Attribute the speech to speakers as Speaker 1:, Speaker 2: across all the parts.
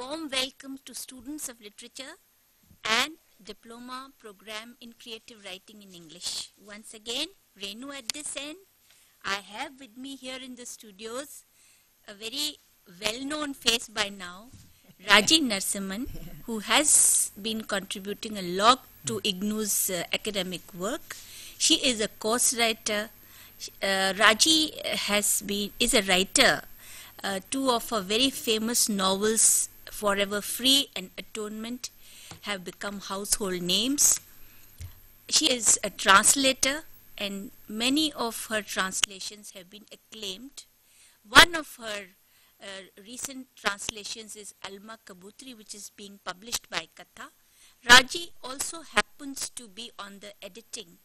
Speaker 1: warm welcome to students of literature and diploma program in creative writing in English. Once again, Renu at this end. I have with me here in the studios a very well-known face by now, Raji Narasimhan, who has been contributing a lot to IGNOU's uh, academic work. She is a course writer. Uh, Raji has been is a writer. Uh, two of her very famous novels, Forever Free and Atonement, have become household names. She is a translator, and many of her translations have been acclaimed. One of her uh, recent translations is Alma Kabutari, which is being published by Katha. Raji also happens to be on the editing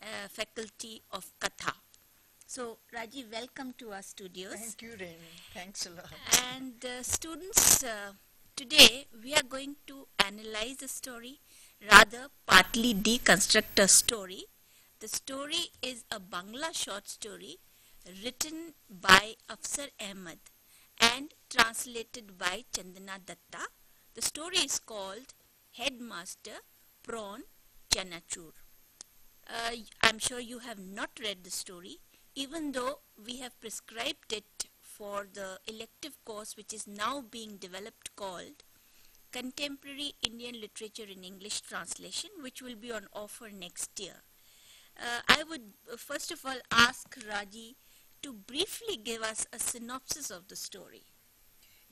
Speaker 1: uh, faculty of Katha. So, Raji, welcome to our studios.
Speaker 2: Thank you, Renu. Thanks a lot.
Speaker 1: And uh, students, uh, today we are going to analyze a story, rather partly deconstruct a story. The story is a Bangla short story written by Afsar Ahmed and translated by Chandana Datta. The story is called Headmaster Prawn Chanachur. Uh, I'm sure you have not read the story, even though we have prescribed it for the elective course which is now being developed called Contemporary Indian Literature in English Translation, which will be on offer next year. Uh, I would uh, first of all ask Raji to briefly give us a synopsis of the story.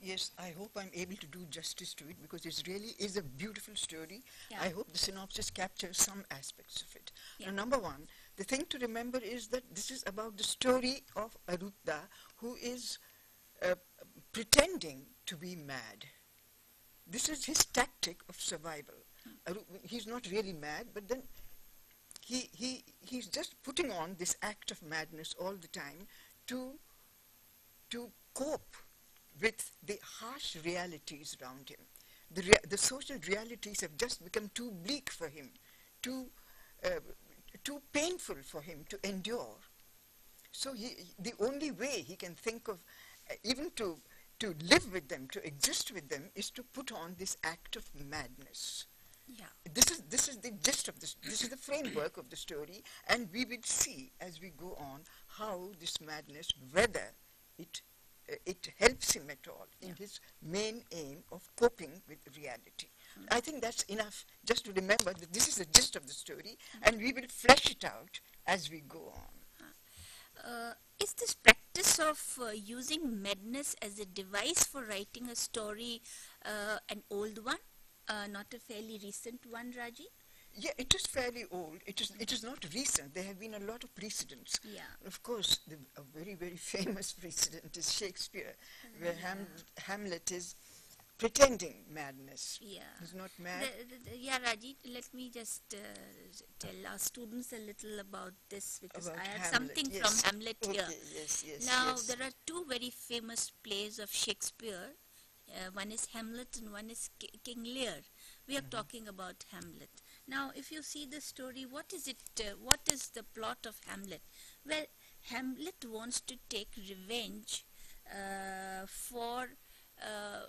Speaker 2: Yes, I hope I'm able to do justice to it because it really is a beautiful story.
Speaker 1: Yeah.
Speaker 2: I hope the synopsis captures some aspects of it.
Speaker 1: Yeah.
Speaker 2: Now, number one, the thing to remember is that this is about the story of Arupda, who is uh, pretending to be mad. This is his tactic of survival. Aru- he's not really mad, but then he, he, he's just putting on this act of madness all the time to, to cope with the harsh realities around him. The, rea- the social realities have just become too bleak for him, too, uh, too painful for him to endure. So he, the only way he can think of, uh, even to, to live with them, to exist with them, is to put on this act of madness.
Speaker 1: Yeah.
Speaker 2: This is, this is the gist of this, this is the framework of the story, and we will see as we go on how this madness, whether it, uh, it helps him at all in his main aim of coping with reality. I think that's enough just to remember that this is the gist of the story, and we will flesh it out as we go on.
Speaker 1: Uh, is this practice of uh, using madness as a device for writing a story uh, an old one, uh, not a fairly recent one, Raji?
Speaker 2: Yeah, it is fairly old. It is, it is not recent. There have been a lot of precedents.
Speaker 1: Yeah.
Speaker 2: Of course, the, a very, very famous precedent is Shakespeare, where Ham, Hamlet is pretending madness.
Speaker 1: Yeah.
Speaker 2: He's not mad.
Speaker 1: The- the- yeah, Raji, let me just uh, tell our students a little about this because
Speaker 2: About
Speaker 1: I have
Speaker 2: Hamlet,
Speaker 1: something
Speaker 2: yes.
Speaker 1: from Hamlet
Speaker 2: okay,
Speaker 1: here.
Speaker 2: yes, yes,
Speaker 1: Now,
Speaker 2: yes.
Speaker 1: there are two very famous plays of Shakespeare. Uh, one is Hamlet and one is Ki- King Lear. We are
Speaker 2: Mm-hmm.
Speaker 1: talking about Hamlet. Now, if you see the story, what is it? Uh, what is the plot of Hamlet? Well, Hamlet wants to take revenge uh, for, uh,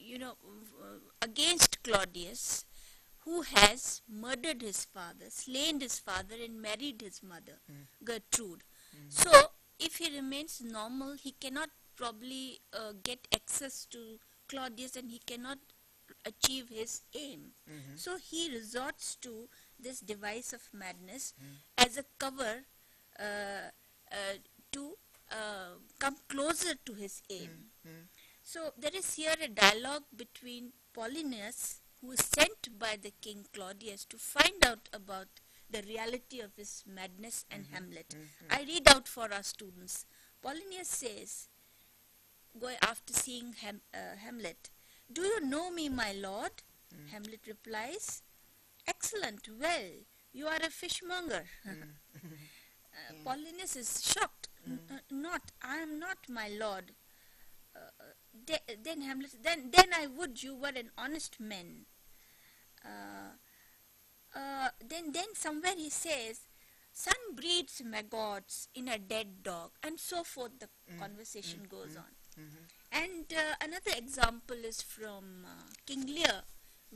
Speaker 1: you know, uh, against Claudius, who has murdered his father, slain his father, and married his mother, Gertrude. So, if he remains normal, he cannot probably uh, get access to Claudius and he cannot achieve his aim. So, he resorts to this device of madness as a cover uh, uh, to uh, come closer to his aim. So there is here a dialogue between Polonius, who is sent by the king Claudius to find out about the reality of his madness and Hamlet. I read out for our students. Polonius says, going after seeing Ham, uh, Hamlet, "Do you know me, my lord?" Hamlet replies, "Excellent. Well, you are a fishmonger." Uh, Polonius is shocked. "N- uh, not, I am not, my lord. De- then Hamlet, then, then I would you were an honest man. Uh, uh, then, then somewhere he says, sun breeds maggots in a dead dog, and so forth. The conversation goes on. And uh, another example is from uh, King Lear,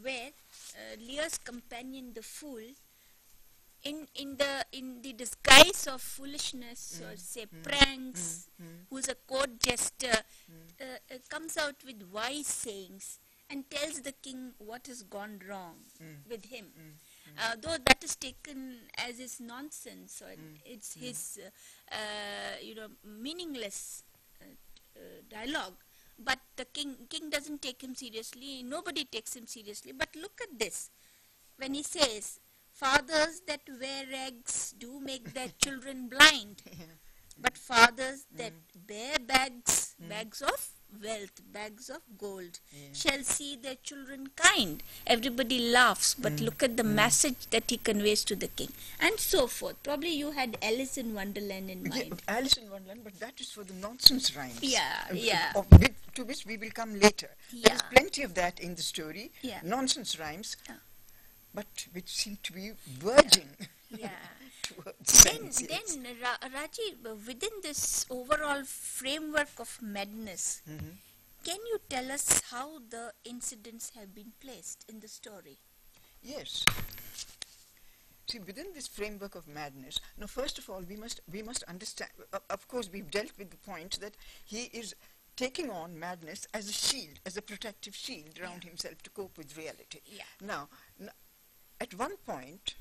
Speaker 1: where uh, Lear's companion, the fool, in in the in the disguise of foolishness or say pranks, who's a court jester, uh, uh, comes out with wise sayings and tells the king what has gone wrong with him. Uh, though that is taken as his nonsense or it's his uh, uh, you know meaningless uh, uh, dialogue. But the king king doesn't take him seriously. Nobody takes him seriously. But look at this. When he says fathers that wear rags do make their children blind but fathers hmm. that bear bags hmm. bags of wealth bags of gold shall see their children kind everybody laughs but hmm. look at the message that he conveys to the king and so forth probably you had alice in wonderland in
Speaker 2: Yeah,
Speaker 1: mind
Speaker 2: Alice in Wonderland, but that is for the nonsense rhymes.
Speaker 1: Yeah,
Speaker 2: uh,
Speaker 1: yeah.
Speaker 2: Of, to which we will come later. There is plenty of that in the story.
Speaker 1: Yeah.
Speaker 2: Nonsense rhymes,
Speaker 1: Yeah.
Speaker 2: But which seem to be verging
Speaker 1: yeah then, then Ra- Rajiv, uh, within this overall framework of madness,
Speaker 2: Mhm.
Speaker 1: can you tell us how the incidents have been placed in the story?
Speaker 2: Yes. See, within this framework of madness, now first of all, we must we must understand. Uh, of course, we've dealt with the point that he is taking on madness as a shield, as a protective shield around himself to cope with reality.
Speaker 1: Yeah.
Speaker 2: Now, n- at one point,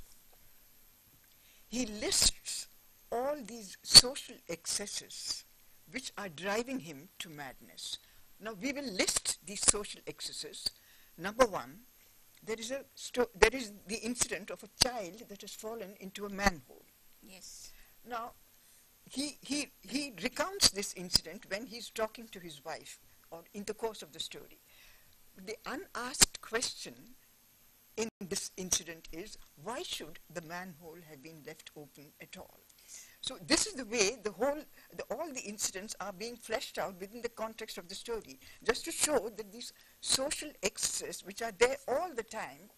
Speaker 2: he lists all these social excesses which are driving him to madness. Now, we will list these social excesses. Number one, there is a there is the incident of a child that has fallen into a manhole.
Speaker 1: Yes.
Speaker 2: Now, he, he, he recounts this incident when he's talking to his wife or in the course of the story. The unasked question in this incident is why should the manhole have been left open at all? So this is the way the whole, the, all the incidents are being fleshed out within the context of the story, just to show that these social excesses, which are there all the time,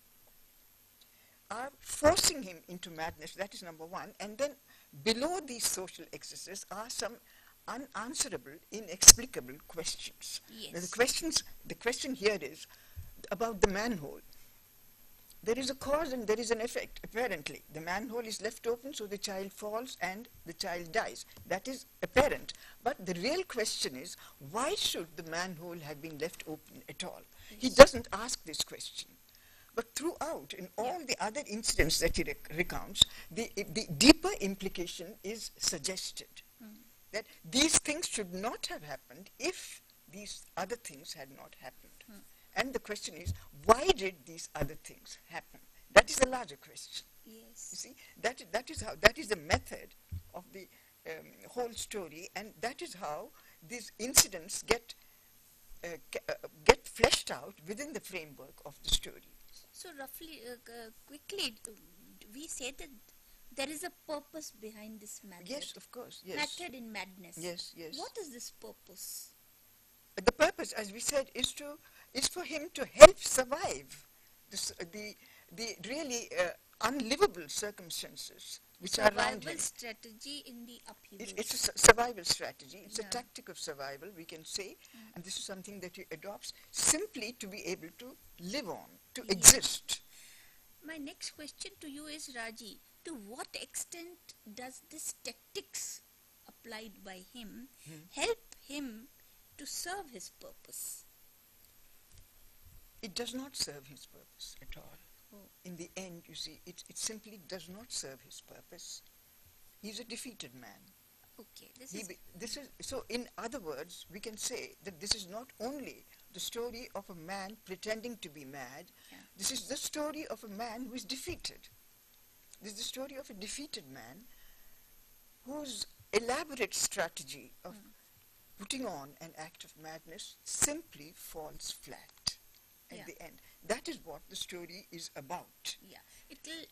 Speaker 2: are forcing him into madness. That is number one. And then below these social excesses are some unanswerable, inexplicable questions. Now,
Speaker 1: Yes.
Speaker 2: the questions, the question here is about the manhole. There is a cause and there is an effect, apparently. The manhole is left open, so the child falls and the child dies. That is apparent. But the real question is, why should the manhole have been left open at all? He doesn't ask this question. But throughout, in all the other incidents that he rec- recounts, the, the deeper implication is suggested hmm. that these things should not have happened if these other things had not happened. And the question is, why did these other things happen? That is a larger question.
Speaker 1: Yes.
Speaker 2: You see, that, that is how that is the method of the um, whole story, and that is how these incidents get uh, uh, get fleshed out within the framework of the story.
Speaker 1: So roughly, uh, uh, quickly, we say that there is a purpose behind this method.
Speaker 2: Yes, of course. Yes.
Speaker 1: Method in madness.
Speaker 2: Yes, yes.
Speaker 1: What is this purpose?
Speaker 2: the purpose, as we said, is to is for him to help survive the s- the the really uh, unlivable circumstances which are around
Speaker 1: Survival
Speaker 2: him.
Speaker 1: strategy in the upheaval.
Speaker 2: It, it's a su- survival strategy. It's
Speaker 1: Yeah.
Speaker 2: a tactic of survival, we can say, and this is something that he adopts simply to be able to live on, to
Speaker 1: Yeah.
Speaker 2: exist.
Speaker 1: My next question to you is Raji, to what extent does this tactics applied by him
Speaker 2: Hmm.
Speaker 1: help him to serve his purpose?
Speaker 2: It does not serve his purpose at all.
Speaker 1: Oh.
Speaker 2: In the end, you see, it, it simply does not serve his purpose. He's a defeated man.
Speaker 1: Okay, this
Speaker 2: He
Speaker 1: is
Speaker 2: this is so. In other words, we can say that this is not only the story of a man pretending to be mad.
Speaker 1: Yeah.
Speaker 2: This is the story of a man who is defeated. This is the story of a defeated man whose elaborate strategy of
Speaker 1: Mm.
Speaker 2: putting on an act of madness simply falls flat at
Speaker 1: Yeah.
Speaker 2: the end. That is what the story is about.
Speaker 1: yeah. It will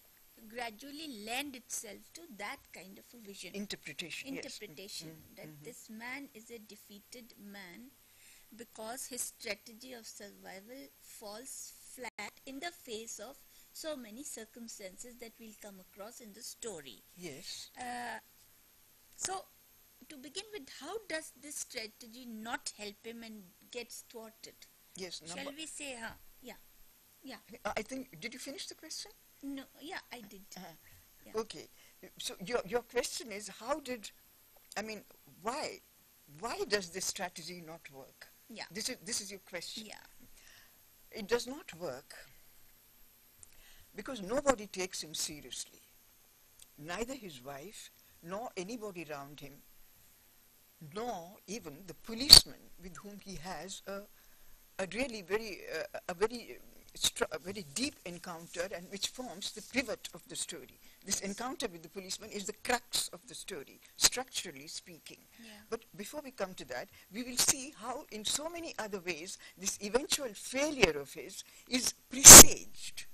Speaker 1: gradually lend itself to that kind of a vision.
Speaker 2: Interpretation. yes.
Speaker 1: Interpretation
Speaker 2: mm,
Speaker 1: that
Speaker 2: mhm.
Speaker 1: this man is a defeated man because his strategy of survival falls flat in the face of so many circumstances that we'll come across in the story.
Speaker 2: Yes.
Speaker 1: Uh, so, to begin with, how does this strategy not help him and gets thwarted?
Speaker 2: Yes, number,
Speaker 1: Shall we say, huh? Yeah. Yeah.
Speaker 2: I think, did you finish the question?
Speaker 1: No, yeah, I did.
Speaker 2: Uh-huh.
Speaker 1: Yeah.
Speaker 2: Okay. So your, your question is how did, I mean, why? Why does this strategy not work?
Speaker 1: Yeah.
Speaker 2: This is, this is your question.
Speaker 1: Yeah.
Speaker 2: It does not work because nobody takes him seriously. Neither his wife, nor anybody around him, nor even the policeman with whom he has a, a really very, uh, a very, a very deep encounter and which forms the pivot of the story. This encounter with the policeman is the crux of the story, structurally speaking.
Speaker 1: Yeah.
Speaker 2: But before we come to that, we will see how, in so many other ways, this eventual failure of his is presaged.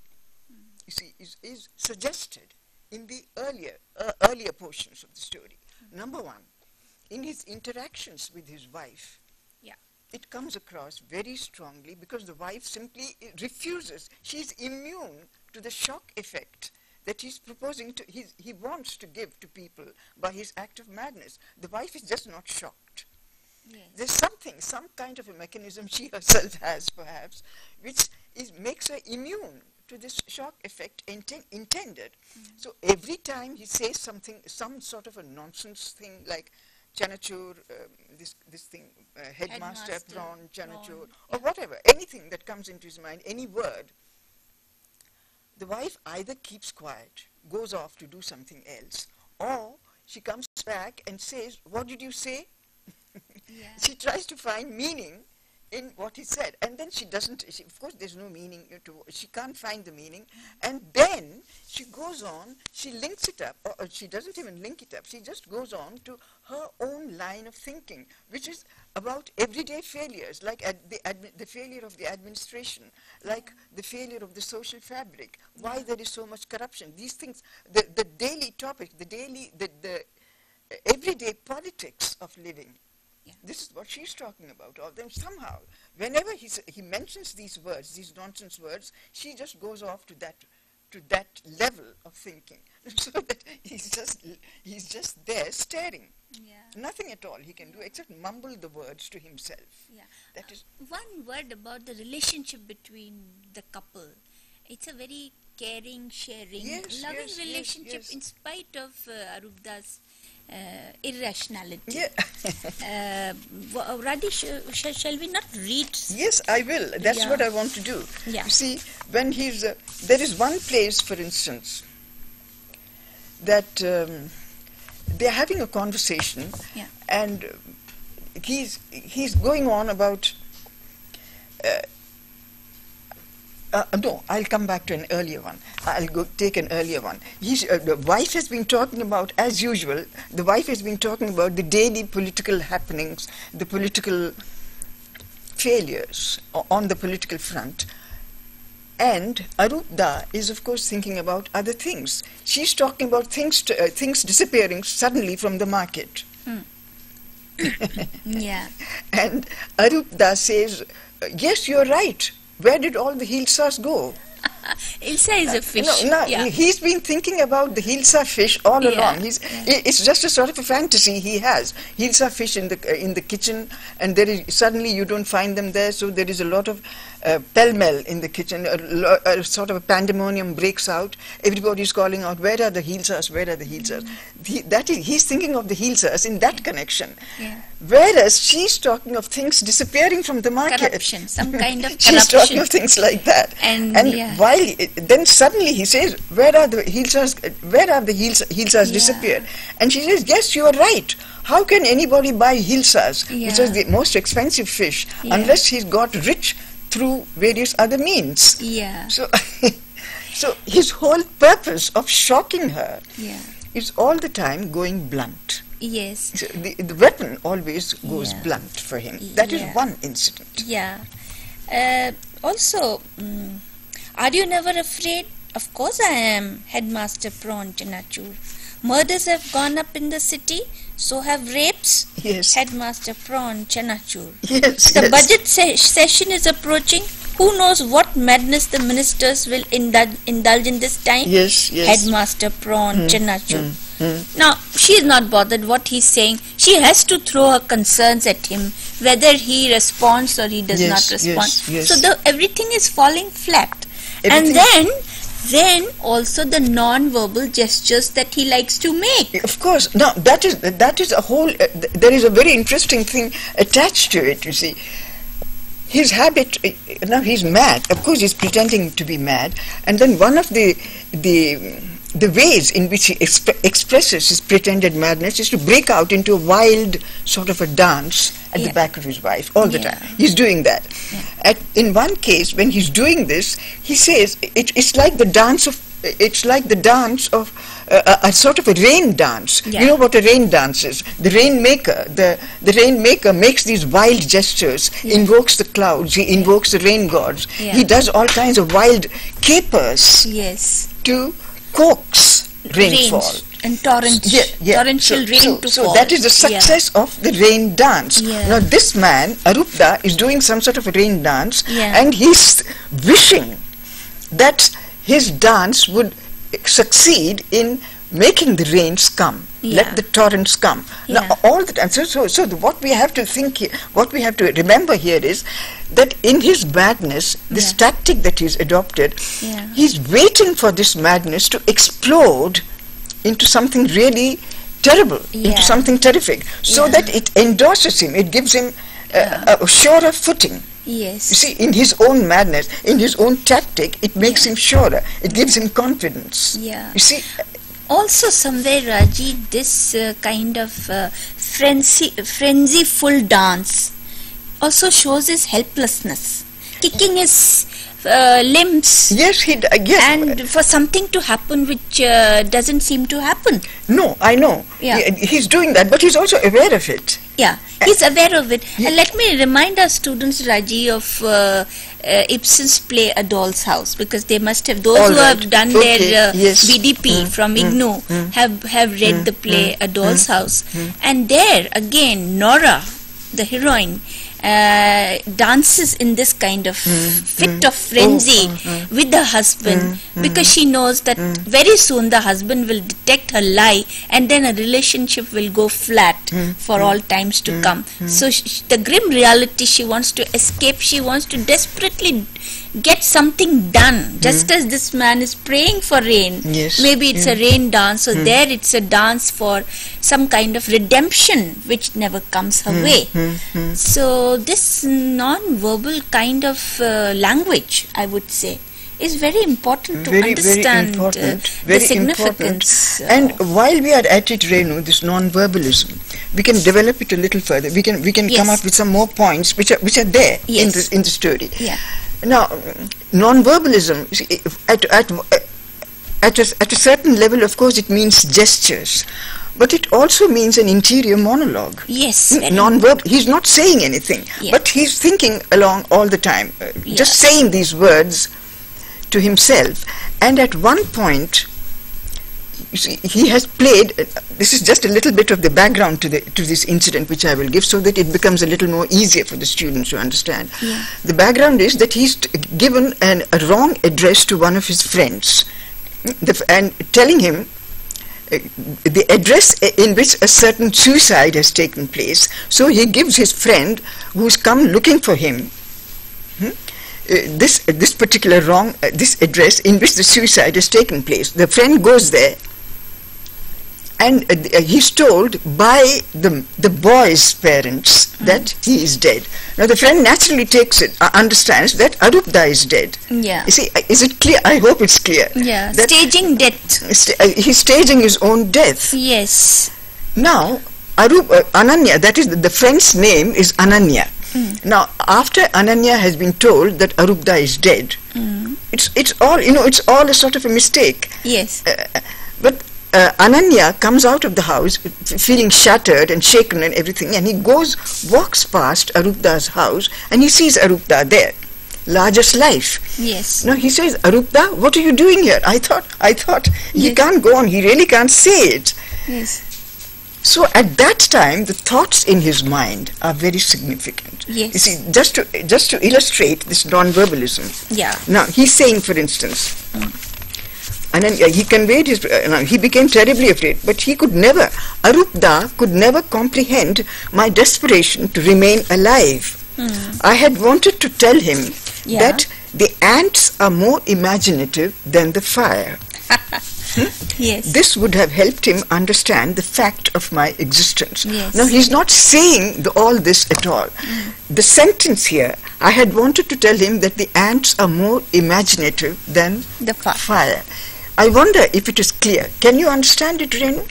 Speaker 2: You see, is, is suggested in the earlier uh, earlier portions of the story. Number one, in his interactions with his wife. It comes across very strongly because the wife simply refuses. She's immune to the shock effect that he's proposing to. He's, he wants to give to people by his act of madness. The wife is just not shocked.
Speaker 1: Yes.
Speaker 2: There's something, some kind of a mechanism she herself has, perhaps, which is, makes her immune to this shock effect inten- intended. Mm. So every time he says something, some sort of a nonsense thing like Chanachur, um, this, this thing, uh, headmaster,
Speaker 1: Headmaster,
Speaker 2: prawn, or whatever, anything that comes into his mind, any word, the wife either keeps quiet, goes off to do something else, or she comes back and says, What did you say?
Speaker 1: Yeah.
Speaker 2: she tries to find meaning in what he said. And then she doesn't she, of course there's no meaning to she can't find the meaning. And then she goes on she links it up or, or she doesn't even link it up. She just goes on to her own line of thinking which is about everyday failures like the, the failure of the administration like the failure of the social fabric why there is so much corruption. These things the, the daily topic the daily the, the everyday politics of living
Speaker 1: Yeah.
Speaker 2: this is what she's talking about. All them somehow, whenever he he mentions these words, these nonsense words, she just goes off to that to that level of thinking, so that he's just he's just there staring,
Speaker 1: Yeah.
Speaker 2: nothing at all he can do except mumble the words to himself.
Speaker 1: Yeah.
Speaker 2: That is
Speaker 1: One word about the relationship between the couple. It's a very caring, sharing,
Speaker 2: Yes,
Speaker 1: loving
Speaker 2: yes,
Speaker 1: relationship
Speaker 2: yes.
Speaker 1: in spite of uh, Arupda's uh, irrationality.
Speaker 2: yeah.
Speaker 1: Uh, w- Raji, uh, sh- shall we not read?
Speaker 2: Yes, I will. That's
Speaker 1: Yeah.
Speaker 2: what I want to do.
Speaker 1: Yeah.
Speaker 2: You see, when he's uh, there is one place, for instance, that um, they're having a conversation,
Speaker 1: Yeah.
Speaker 2: and uh, he's he's going on about. Uh, uh, no, I'll come back to an earlier one. I'll go take an earlier one. He's, uh, the wife has been talking about, as usual, the wife has been talking about the daily political happenings, the political failures on the political front. And Arupda is, of course, thinking about other things. She's talking about things, to, uh, things disappearing suddenly from the market.
Speaker 1: Yeah.
Speaker 2: And Arupda says, Yes, you're right. Where did all the Hilsas go?
Speaker 1: Hilsa is a fish.
Speaker 2: No, no,
Speaker 1: yeah.
Speaker 2: he's been thinking about the Hilsa fish all
Speaker 1: Yeah,
Speaker 2: along. He's, i- It's just a sort of a fantasy he has. Hilsa fish in the uh, in the kitchen, and there is suddenly you don't find them there, so there is a lot of uh, pell-mell in the kitchen. A, a sort of a pandemonium breaks out. Everybody's calling out, "Where are the Hilsas? Where are the Hilsas?" He, that is, he's thinking of the Hilsas in that connection.
Speaker 1: Yeah.
Speaker 2: Whereas she's talking of things disappearing from the market.
Speaker 1: Corruption, some kind of
Speaker 2: she's talking of things like that.
Speaker 1: And, yeah.
Speaker 2: While then suddenly he says, "Where are the Hilsas? Where have the Hilsas, Hilsas
Speaker 1: Yeah.
Speaker 2: disappeared?" And she says, "Yes, you are right. How can anybody buy Hilsas, which
Speaker 1: Yeah.
Speaker 2: is the most expensive fish,
Speaker 1: Yeah.
Speaker 2: unless he's got rich through various other means?"
Speaker 1: Yeah.
Speaker 2: So, so his whole purpose of shocking her
Speaker 1: Yeah.
Speaker 2: is all the time going blunt.
Speaker 1: Yes.
Speaker 2: So the, the weapon always goes blunt for him. That is one incident.
Speaker 1: Yeah. Uh, also, mm, are you never afraid? Of course I am, Headmaster Prawn Chanachur. Murders have gone up in the city, so have rapes.
Speaker 2: Yes.
Speaker 1: Headmaster Prawn Chanachur.
Speaker 2: Yes.
Speaker 1: The
Speaker 2: yes.
Speaker 1: budget se- session is approaching. who knows what madness the ministers will indulge, indulge in this time?
Speaker 2: Yes, yes.
Speaker 1: Headmaster Prawn, Chanachur.
Speaker 2: mm.
Speaker 1: Now, she is not bothered what he's saying. She has to throw her concerns at him, whether he responds or he does
Speaker 2: Yes,
Speaker 1: not
Speaker 2: yes,
Speaker 1: respond.
Speaker 2: yes.
Speaker 1: So the everything is falling flat. And then, then also the non-verbal gestures that he likes to make.
Speaker 2: Of course. Now that is that is a whole. Uh, th- there is a very interesting thing attached to it. You see, his habit. Uh, now he's mad. Of course, he's pretending to be mad. And then one of the the the ways in which he exp- expresses his pretended madness is to break out into a wild sort of a dance at
Speaker 1: Yeah.
Speaker 2: the back of his wife all the
Speaker 1: Yeah.
Speaker 2: time. He's doing that. At, in one case, when he's doing this, he says it, it's like the dance of it's like the dance of uh, a, a sort of a rain dance.
Speaker 1: Yeah.
Speaker 2: You know what a rain dance is? The rainmaker, the the rainmaker makes these wild gestures, invokes the clouds, he invokes the rain gods.
Speaker 1: Yeah.
Speaker 2: He does all kinds of wild capers
Speaker 1: Yes.
Speaker 2: to coax rainfall.
Speaker 1: And torrent,
Speaker 2: Yeah, yeah.
Speaker 1: torrential
Speaker 2: so,
Speaker 1: rain
Speaker 2: so,
Speaker 1: to
Speaker 2: so
Speaker 1: fall.
Speaker 2: that is the
Speaker 1: Yeah.
Speaker 2: success of the rain dance.
Speaker 1: Yeah.
Speaker 2: Now this man, Arupda, is doing some sort of a rain dance
Speaker 1: Yeah.
Speaker 2: and he's wishing that his dance would succeed in making the rains come.
Speaker 1: Yeah.
Speaker 2: Let the torrents come.
Speaker 1: Yeah.
Speaker 2: Now all the time. So, so, so the, what we have to think, here, what we have to remember here is that in his madness, this
Speaker 1: Yeah.
Speaker 2: tactic that he's adopted,
Speaker 1: Yeah.
Speaker 2: he's waiting for this madness to explode into something really terrible, into something terrific, so that it endorses him, it gives him uh, a surer footing.
Speaker 1: Yes.
Speaker 2: You see, in his own madness, in his own tactic, it makes him surer, it gives him confidence.
Speaker 1: Yeah.
Speaker 2: You see,
Speaker 1: also somewhere Raji this uh, kind of uh, frenzy frenzyful dance also shows his helplessness kicking his uh, limbs
Speaker 2: yes, he, d- uh, yes,
Speaker 1: and for something to happen which uh, doesn't seem to happen
Speaker 2: no, I know.
Speaker 1: Yeah.
Speaker 2: He- he's doing that, but he's also aware of it.
Speaker 1: yeah he's aware of it and let me remind our students Raji of uh, Ibsen's play A Doll's House because they must have those
Speaker 2: All
Speaker 1: who
Speaker 2: right.
Speaker 1: have done
Speaker 2: Okay.
Speaker 1: their uh,
Speaker 2: Yes.
Speaker 1: BDP mm. from mm. IGNOU mm. have have read the play A Doll's House. And there again Nora the heroine uh, dances in this kind of hmm, hmm. fit of oh, frenzy hmm, with the husband because she knows that very soon the husband will detect her lie and then a relationship will go flat for all times to come. so sh- the grim reality she wants to escape she wants to desperately get something done just as this man is praying for rain
Speaker 2: Yes.
Speaker 1: maybe it's a rain dance so there it's a dance for some kind of redemption which never comes her way so this non-verbal kind of uh, language i would say is very important to
Speaker 2: very,
Speaker 1: understand
Speaker 2: very important.
Speaker 1: uh,
Speaker 2: very
Speaker 1: the significance
Speaker 2: important.
Speaker 1: uh,
Speaker 2: And while we are at it, Renu, this non-verbalism, we can develop it a little further. We can we can come up with some more points which are which are there in
Speaker 1: Yes.
Speaker 2: the in the story.
Speaker 1: Yeah.
Speaker 2: Now, non-verbalism see, at at at a, at a certain level, of course, it means gestures, but it also means an interior monologue.
Speaker 1: yes
Speaker 2: non-verbal. He's not saying anything,
Speaker 1: Yeah.
Speaker 2: but he's thinking along all the time, uh, just saying these words to himself. And at one point, see, he has played. Uh, this is just a little bit of the background to the to this incident, which I will give, so that it becomes a little more easier for the students to understand.
Speaker 1: Yeah.
Speaker 2: The background is that he's t- given an, a wrong address to one of his friends, the, f- and telling him uh, the address in which a certain suicide has taken place. So he gives his friend, who's come looking for him, hmm, uh, this uh, this particular wrong uh, this address in which the suicide has taken place. The friend goes there, and uh, uh, he's told by the the boy's parents that he is dead. Now the friend naturally takes it, uh, understands that Arupda is dead.
Speaker 1: yeah
Speaker 2: You see, uh, is it clear? I hope it's clear.
Speaker 1: yeah
Speaker 2: that
Speaker 1: staging death
Speaker 2: st- uh, he's staging his own death.
Speaker 1: yes
Speaker 2: Now, Arup, uh, Ananya, that is the, the friend's name is Ananya. Now, after Ananya has been told that Arupda is dead, it's it's all you know. It's all a sort of a mistake.
Speaker 1: yes
Speaker 2: Uh, but uh, Ananya comes out of the house feeling shattered and shaken and everything, and he goes, walks past Arupda's house, and he sees Arupda there, large as life.
Speaker 1: yes
Speaker 2: No, he says, Arupda, what are you doing here? I thought, I thought he can't go on. He really can't say it.
Speaker 1: yes
Speaker 2: So at that time, the thoughts in his mind are very significant.
Speaker 1: Yes.
Speaker 2: You see, just to just to illustrate this non-verbalism.
Speaker 1: Yeah.
Speaker 2: Now he's saying, for instance, and then uh, he conveyed his. Uh, he became terribly afraid, but he could never. Arupda could never comprehend my desperation to remain alive. I had wanted to tell him
Speaker 1: Yeah.
Speaker 2: that the ants are more imaginative than the fire.
Speaker 1: Yes.
Speaker 2: This would have helped him understand the fact of my existence.
Speaker 1: Yes.
Speaker 2: Now, he's not saying the, all this at all. The sentence here, I had wanted to tell him that the ants are more imaginative than
Speaker 1: The
Speaker 2: fire. I wonder if it is clear. Can you understand it, Renu?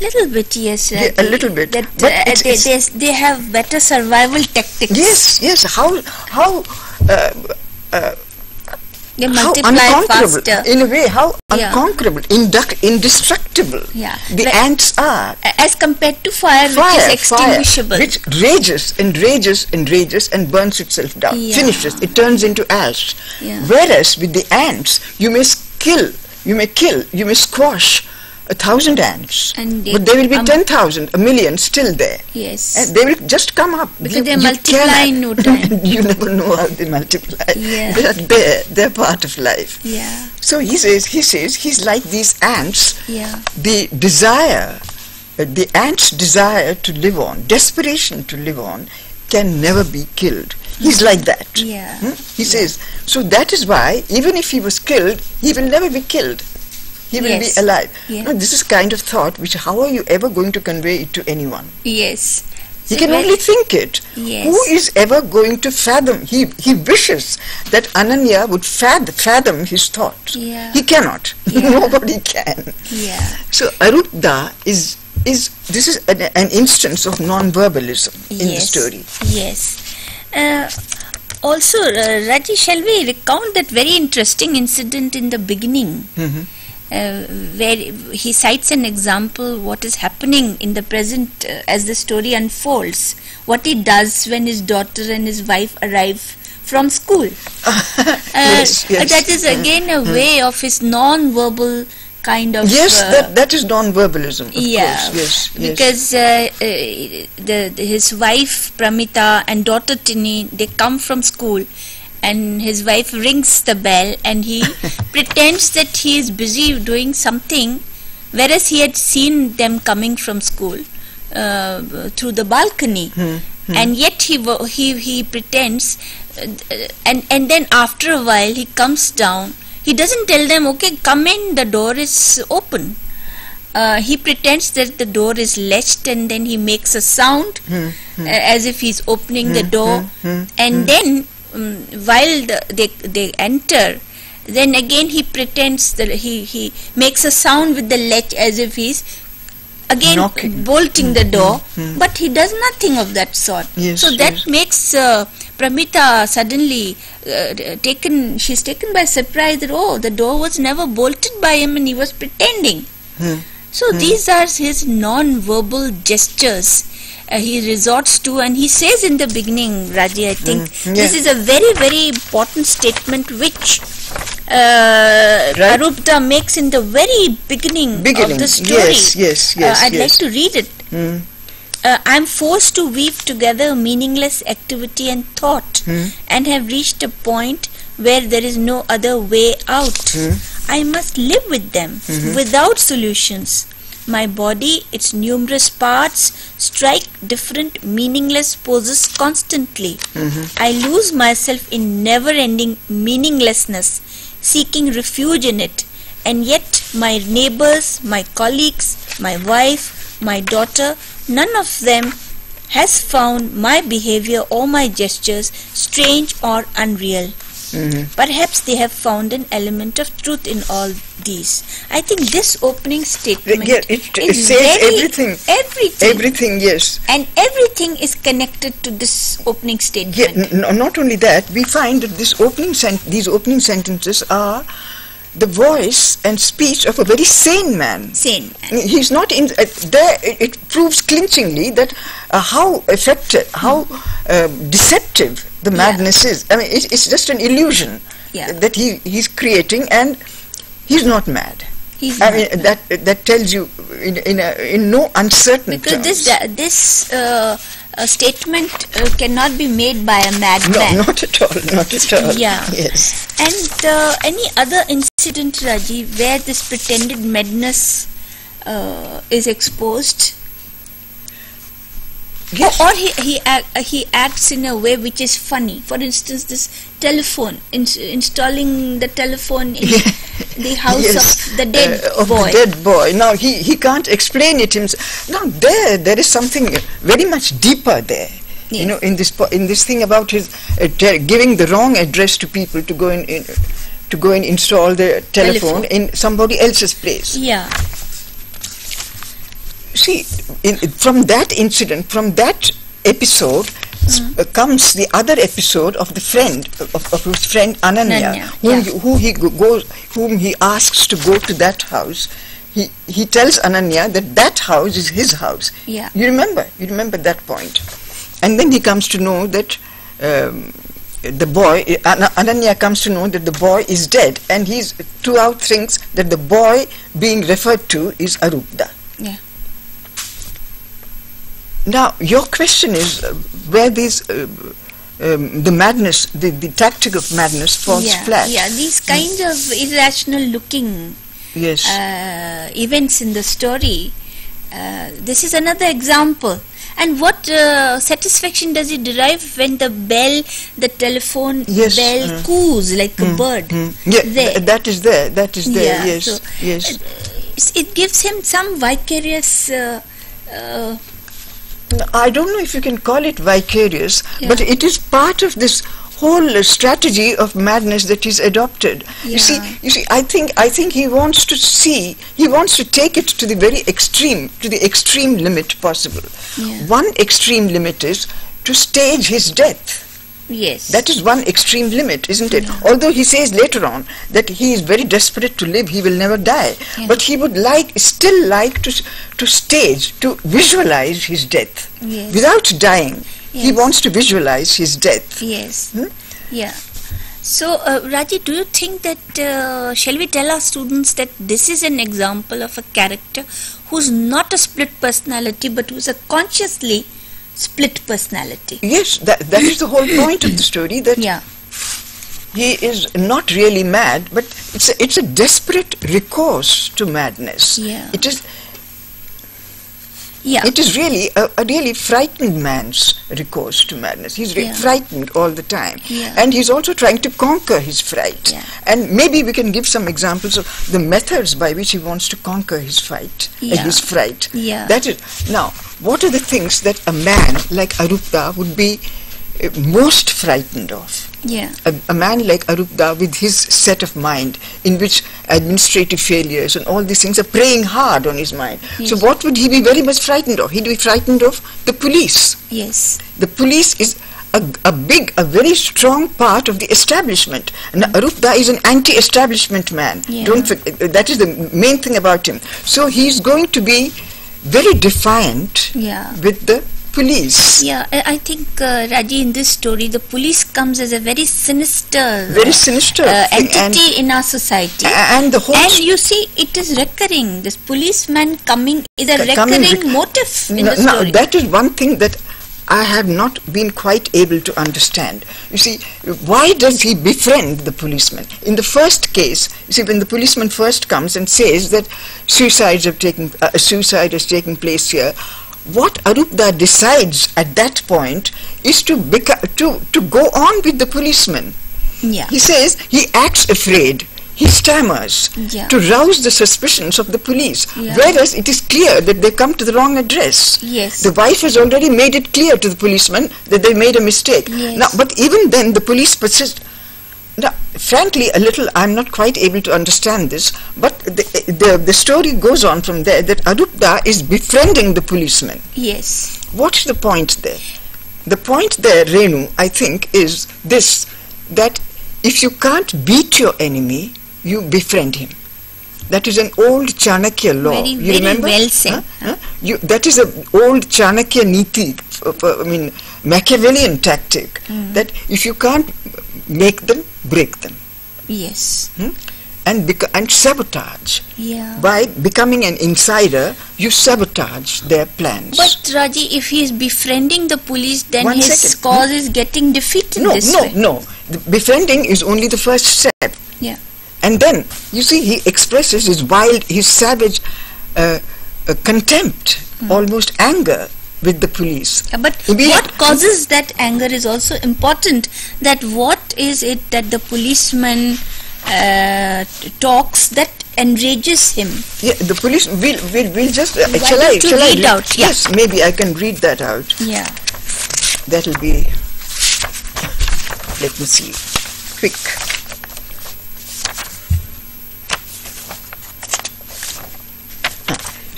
Speaker 1: Little bit, yes.
Speaker 2: Yeah, a little bit.
Speaker 1: That
Speaker 2: But
Speaker 1: uh,
Speaker 2: it's-
Speaker 1: they,
Speaker 2: it's-
Speaker 1: they, they have better survival tactics.
Speaker 2: Yes, yes. How, how, uh,
Speaker 1: They
Speaker 2: how
Speaker 1: multiply
Speaker 2: unconquerable,
Speaker 1: faster.
Speaker 2: in a way, how
Speaker 1: Yeah.
Speaker 2: unconquerable, induct, indestructible
Speaker 1: Yeah.
Speaker 2: the
Speaker 1: Like-
Speaker 2: ants are.
Speaker 1: As compared to fire,
Speaker 2: fire,
Speaker 1: which is extinguishable.
Speaker 2: fire, which rages and rages and rages and burns itself down,
Speaker 1: Yeah.
Speaker 2: finishes, it turns into ash. Whereas with the ants, you may kill, you may kill, you may squash a thousand ants,
Speaker 1: And they
Speaker 2: but there will be
Speaker 1: come-
Speaker 2: ten thousand, a million still there.
Speaker 1: yes.
Speaker 2: And they will just come up.
Speaker 1: Because they multiply in no time.
Speaker 2: you never know how they multiply.
Speaker 1: Yeah.
Speaker 2: They are there. They're part of life.
Speaker 1: yeah.
Speaker 2: So he says, he says, he's like these ants
Speaker 1: Yeah.
Speaker 2: the desire, uh, the ant's desire to live on, desperation to live on, can never be killed. He's like that.
Speaker 1: Yeah.
Speaker 2: Hmm? He says, so that is why, even if he was killed, he will never be killed. He will
Speaker 1: Yes.
Speaker 2: be alive.
Speaker 1: Yeah.
Speaker 2: Now, this is kind of thought which, how are you ever going to convey it to anyone?
Speaker 1: Yes.
Speaker 2: He
Speaker 1: So
Speaker 2: can only think it.
Speaker 1: Yes.
Speaker 2: Who is ever going to fathom? He, he wishes that Ananya would fath- fathom his thoughts.
Speaker 1: Yeah.
Speaker 2: He cannot.
Speaker 1: Yeah.
Speaker 2: Nobody can.
Speaker 1: Yeah.
Speaker 2: So Arupda is is this is an, an instance of non-verbalism in the story.
Speaker 1: Yes. Uh, also, uh, Raji, shall we recount that very interesting incident in the beginning?
Speaker 2: Mhm.
Speaker 1: Uh, where he cites an example what is happening in the present uh, as the story unfolds what he does when his daughter and his wife arrive from school uh,
Speaker 2: yes, yes.
Speaker 1: that is again a way of his non-verbal kind of
Speaker 2: yes,
Speaker 1: uh,
Speaker 2: that that is non-verbalism. Of
Speaker 1: yeah,
Speaker 2: course. Yes, yes.
Speaker 1: because uh, uh, the, the his wife Pramita and daughter Tini they come from school, and his wife rings the bell and he pretends that he is busy doing something, whereas he had seen them coming from school uh, through the balcony, and yet he he he pretends, uh, and and then after a while he comes down. He doesn't tell them, okay, come in, the door is open. Uh, he pretends that the door is latched and then he makes a sound hmm, hmm. uh, as if he's opening the hmm, door. and then, um, while the, they, they enter, then again he pretends that he, he makes a sound with the latch as if he's again
Speaker 2: Knocking.
Speaker 1: bolting the door, but he does nothing of that sort.
Speaker 2: Yes,
Speaker 1: so that
Speaker 2: yes.
Speaker 1: makes uh, Pramita suddenly uh, taken. She's taken by surprise that oh, the door was never bolted by him, and he was pretending.
Speaker 2: Hmm.
Speaker 1: So these are his non-verbal gestures. Uh, he resorts to, and he says in the beginning, Raji, I think
Speaker 2: Mm,
Speaker 1: this is a very, very important statement which uh,
Speaker 2: Right.
Speaker 1: Arupda makes in the very beginning,
Speaker 2: Beginning.
Speaker 1: of the story.
Speaker 2: Yes, yes, yes,
Speaker 1: Uh, I'd
Speaker 2: yes.
Speaker 1: like to read it.
Speaker 2: Hmm.
Speaker 1: Uh, I'm forced to weave together meaningless activity and thought
Speaker 2: Hmm.
Speaker 1: and have reached a point where there is no other way out.
Speaker 2: Hmm.
Speaker 1: I must live with them without solutions. My body, its numerous parts, strike different meaningless poses constantly. I lose myself in never ending meaninglessness, seeking refuge in it. And yet, my neighbors, my colleagues, my wife, my daughter, none of them has found my behavior or my gestures strange or unreal. Mm-hmm. Perhaps they have found an element of truth in all these. I think this opening statement
Speaker 2: yeah, it- it
Speaker 1: is
Speaker 2: says
Speaker 1: very-
Speaker 2: everything.
Speaker 1: Everything.
Speaker 2: Everything, yes.
Speaker 1: and everything is connected to this opening statement.
Speaker 2: Yeah, n- not only that, we find that this opening sen- these opening sentences are the voice and speech of a very sane man.
Speaker 1: Sane.
Speaker 2: He's not in uh, there. It, it proves clinchingly that uh, how effective, how uh, deceptive the madness is. I mean, it, it's just an illusion
Speaker 1: Yeah.
Speaker 2: that he he's creating, and he's not mad.
Speaker 1: He's
Speaker 2: I mean,
Speaker 1: mad.
Speaker 2: that that tells you in in, a, in no uncertain
Speaker 1: because this
Speaker 2: terms.
Speaker 1: da- this uh, statement uh, cannot be made by a madman.
Speaker 2: no, not at all, not at all.
Speaker 1: Yeah.
Speaker 2: Yes.
Speaker 1: And uh, any other incident, Raji, where this pretended madness uh, is exposed,
Speaker 2: Yes.
Speaker 1: or, or he he act, uh, he acts in a way which is funny. For instance, this telephone, ins- installing the telephone in the house
Speaker 2: yes.
Speaker 1: of the dead
Speaker 2: uh, of
Speaker 1: boy.
Speaker 2: the dead boy. Now he, he can't explain it himself. Now there there is something very much deeper there. You know, in this po- in this thing about his uh, giving the wrong address to people to go in, in to go and install the telephone,
Speaker 1: Telephone.
Speaker 2: in somebody else's place.
Speaker 1: Yeah,
Speaker 2: See, in, from that incident, from that episode. Uh, comes the other episode of the friend of, of his friend Ananya,
Speaker 1: Ananya,
Speaker 2: whom,
Speaker 1: yeah.
Speaker 2: who he go- goes, whom he asks to go to that house. He he tells Ananya that that house is his house.
Speaker 1: Yeah.
Speaker 2: You remember? You remember that point? And then he comes to know that um, the boy, Ananya comes to know that the boy is dead, and he's throughout thinks that the boy being referred to is Arupda. Now, your question is uh, where these uh, um, the madness, the, the tactic of madness falls
Speaker 1: yeah,
Speaker 2: flat.
Speaker 1: yeah. These kinds of irrational looking
Speaker 2: Yes.
Speaker 1: uh, events in the story. Uh, this is another example. And what uh, satisfaction does it derive when the bell, the telephone
Speaker 2: Yes,
Speaker 1: bell
Speaker 2: uh,
Speaker 1: coos like a bird?
Speaker 2: Mm. Yeah, th- that is there. That is there.
Speaker 1: Yeah,
Speaker 2: yes.
Speaker 1: so,
Speaker 2: yes.
Speaker 1: It gives him some vicarious.
Speaker 2: I don't know if you can call it vicarious,
Speaker 1: Yeah.
Speaker 2: but it is part of this whole uh, strategy of madness that he's adopted. You see, you see, I think I think he wants to see, he wants to take it to the very extreme, to the extreme limit possible.
Speaker 1: Yeah.
Speaker 2: One extreme limit is to stage his death.
Speaker 1: Yes.
Speaker 2: That is one extreme limit, isn't it? Although he says later on that he is very desperate to live, he will never die.
Speaker 1: Yeah.
Speaker 2: But he would like, still like to, to stage, to visualize his death.
Speaker 1: Yes.
Speaker 2: Without dying, he wants to visualize his death.
Speaker 1: Yes.
Speaker 2: Hmm?
Speaker 1: Yeah. So, uh, Raji, do you think that, uh, shall we tell our students that this is an example of a character who's not a split personality but who's a consciously split personality?
Speaker 2: Yes, that, that is the whole point of the story, that
Speaker 1: Yeah.
Speaker 2: he is not really mad, but it's a, it's a desperate recourse to madness.
Speaker 1: Yeah.
Speaker 2: It is,
Speaker 1: Yeah.
Speaker 2: It is really a, a really frightened man's recourse to madness. He's
Speaker 1: Yeah.
Speaker 2: frightened all the time.
Speaker 1: Yeah.
Speaker 2: And he's also trying to conquer his fright.
Speaker 1: Yeah.
Speaker 2: And maybe we can give some examples of the methods by which he wants to conquer his fight, uh, his fright.
Speaker 1: Yeah.
Speaker 2: That is, now, what are the things that a man like Arupda would be uh, most frightened of?
Speaker 1: Yeah.
Speaker 2: a, a man like Arupda with his set of mind in which administrative failures and all these things are preying hard on his mind. So what would he be very much frightened of? He'd be frightened of the police.
Speaker 1: Yes.
Speaker 2: The police is a, a big, a very strong part of the establishment. And mm. Arupda is an anti-establishment man.
Speaker 1: Yeah.
Speaker 2: Don't forget, uh, that is the main thing about him. So he's going to be very defiant
Speaker 1: Yeah.
Speaker 2: with the police.
Speaker 1: Yeah, I think uh, Raji, in this story, the police comes as a very sinister,
Speaker 2: Very sinister
Speaker 1: uh, entity in our society.
Speaker 2: And the whole
Speaker 1: And you see, it is recurring. This policeman coming is a
Speaker 2: coming
Speaker 1: recurring
Speaker 2: rec-
Speaker 1: motive in
Speaker 2: No,
Speaker 1: the
Speaker 2: no,
Speaker 1: story.
Speaker 2: that is one thing that I have not been quite able to understand. You see, why does he befriend the policeman? In the first case, you see, when the policeman first comes and says that suicides have taken, uh, a suicide has taken place here, what Arupda decides at that point is to, beca- to, to go on with the policeman.
Speaker 1: yeah.
Speaker 2: He says he acts afraid. He stammers
Speaker 1: Yeah.
Speaker 2: to rouse the suspicions of the police.
Speaker 1: Yeah.
Speaker 2: Whereas it is clear that they come to the wrong address.
Speaker 1: Yes.
Speaker 2: The wife has already made it clear to the policeman that they made a mistake.
Speaker 1: Yes.
Speaker 2: Now, but even then, the police persist. Now, frankly, a little, I'm not quite able to understand this, but the, the, the story goes on from there that Arupda is befriending the policeman.
Speaker 1: Yes.
Speaker 2: What's the point there? The point there, Renu, I think, is this that if you can't beat your enemy, you befriend him. That is an old Chanakya law.
Speaker 1: Very-
Speaker 2: you
Speaker 1: very
Speaker 2: remember?
Speaker 1: well said,
Speaker 2: Huh?
Speaker 1: huh?
Speaker 2: You, that is an old Chanakya niti, I mean, Machiavellian tactic.
Speaker 1: Hmm.
Speaker 2: That if you can't make them, break them.
Speaker 1: Yes.
Speaker 2: Hmm? and and sabotage.
Speaker 1: Yeah.
Speaker 2: By becoming an insider, you sabotage their plans.
Speaker 1: But Raji, if he is befriending the police, then
Speaker 2: One
Speaker 1: his
Speaker 2: second.
Speaker 1: cause is getting defeated
Speaker 2: no,
Speaker 1: this
Speaker 2: no,
Speaker 1: way.
Speaker 2: no. The befriending is only the first step.
Speaker 1: Yeah.
Speaker 2: And then, you see, he expresses his wild, his savage uh, uh, contempt,
Speaker 1: Hmm.
Speaker 2: almost anger with the police.
Speaker 1: But what causes that anger is also important. That what is it that the policeman uh, talks that enrages him?
Speaker 2: Yeah, the police will will will just. Uh,
Speaker 1: Why
Speaker 2: shall I? Shall I
Speaker 1: read out? Yeah.
Speaker 2: Yes, maybe I can read that out.
Speaker 1: Yeah.
Speaker 2: That'll be. Let me see. Quick.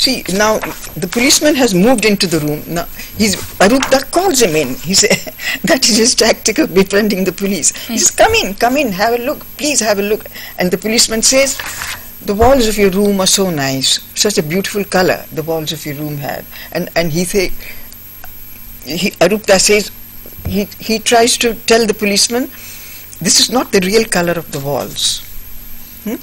Speaker 2: See now, the policeman has moved into the room. Now, he's Arupda calls him in. He says, that is his tactic of befriending the police. He says, "Come in, come in, have a look. Please have a look." And the policeman says, "The walls of your room are so nice, such a beautiful color. The walls of your room have." And and he say, he, Arupda says, he, he tries to tell the policeman, this is not the real color of the walls. Hmm?